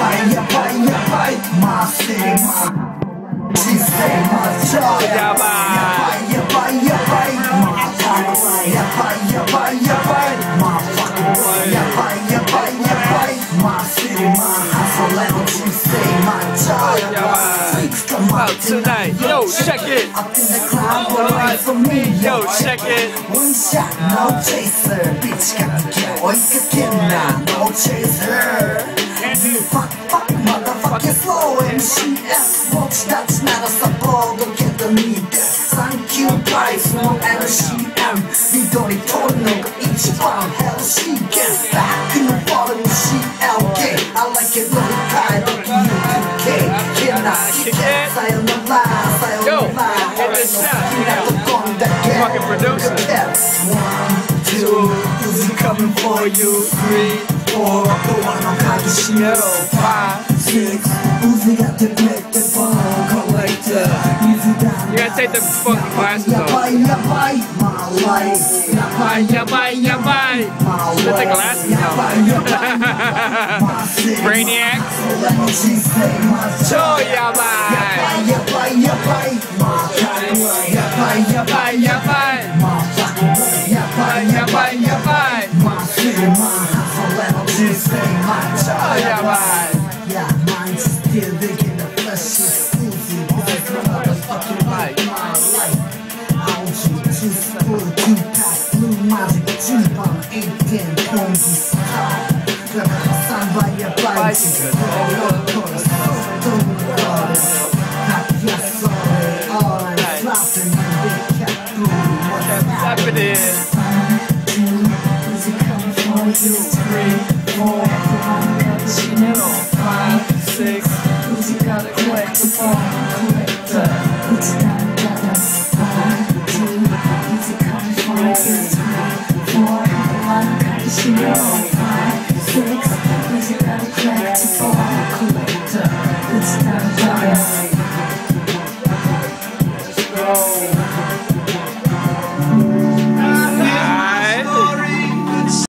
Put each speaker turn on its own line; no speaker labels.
Yapay yapay yapay Masix Çizsek maçay Yapay yapay yapay Matrax Yapay yapay yapay Matrax Yapay yapay yapay Masix Hustle level çizsek maçay Six come
out tonight. Yo check it.
Up in the cloud What lies for me
Yo check it.
One shot no chaser. Bitch got to get Oy no chaser. Fuck, fuck, motherfucker, slow MCS. Watch, that's not a support, don't get the need. Thank you, price, no LCM. We don't need to know each one, hell, she gets back in the bottom, she LK. I like it, no kind of UK. Can I kick it? Sayonara, sayonara.
hit the shot, you know.
Fucking
Fucking producer.
One, two, Uzi coming for you. Three, four, the one Five, six, Uzi got the black, the bone collector.
You gotta take the fucking glasses off.
My life. Yabai,
Yabai, yabai. glasses off.
yabai, my city.
Brainiac. Yabai.
Yabai, yabai. Yabai, yabai,
Yabai, yabai.
Mine's still big in the flesh. It's Uzi, boys, motherfucking life, my life. Auge, two spool, two pack, blue magic, two bomb, eight style. Samba, yabai,
Bicycle.
oh, of course, don't worry. Happy, sorry, all I'm slapping, big cat, boom, what's
Happening.
Uzi coming for you. Three, four, six. Uzi got a collectible